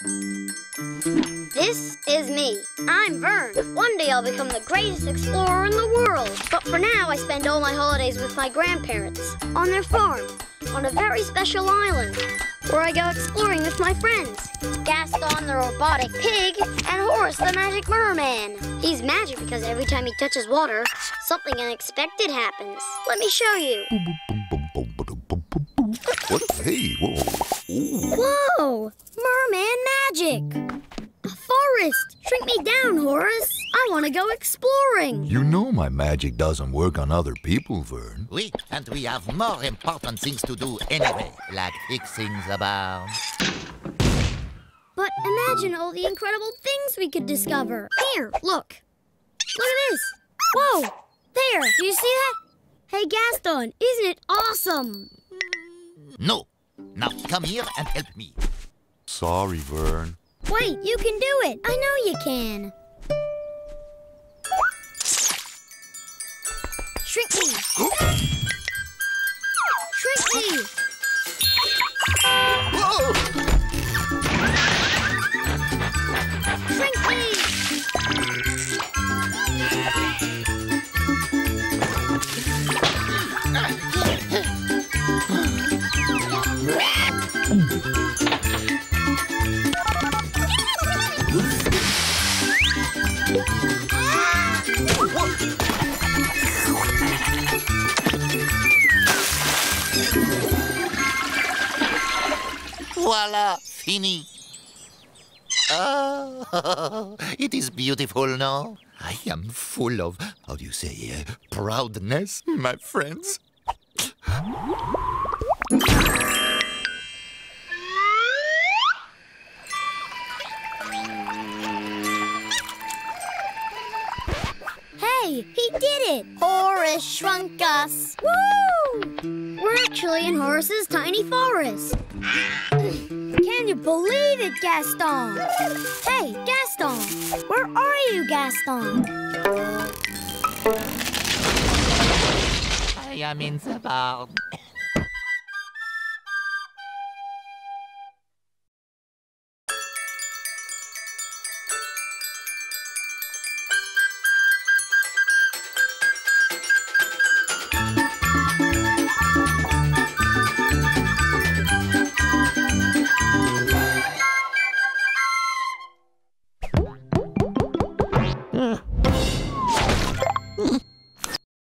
This is me. I'm Verne. One day I'll become the greatest explorer in the world. But for now, I spend all my holidays with my grandparents on their farm on a very special island where I go exploring with my friends. Gaston the robotic pig and Horace the magic merman. He's magic because every time he touches water, something unexpected happens. Let me show you. What? Hey, whoa. Ooh. Whoa! Merman magic! A forest! Shrink me down, Horace. I want to go exploring. You know my magic doesn't work on other people, Verne. Oui, and we have more important things to do anyway, like fixing the barn. But imagine all the incredible things we could discover. Here, look. Look at this. Whoa! There, do you see that? Hey, Gaston, isn't it awesome? No. Now come here and help me. Sorry, Verne. Wait, you can do it. I know you can. Shrink me. Voila, fini. Oh, it is beautiful, no? I am full of, how do you say, uh, proudness, my friends. Hey, he did it! Horace shrunk us. Woo! Actually in Horace's tiny forest. Can you believe it, Gaston? Hey, Gaston! Where are you, Gaston? I am in the barn. Huh?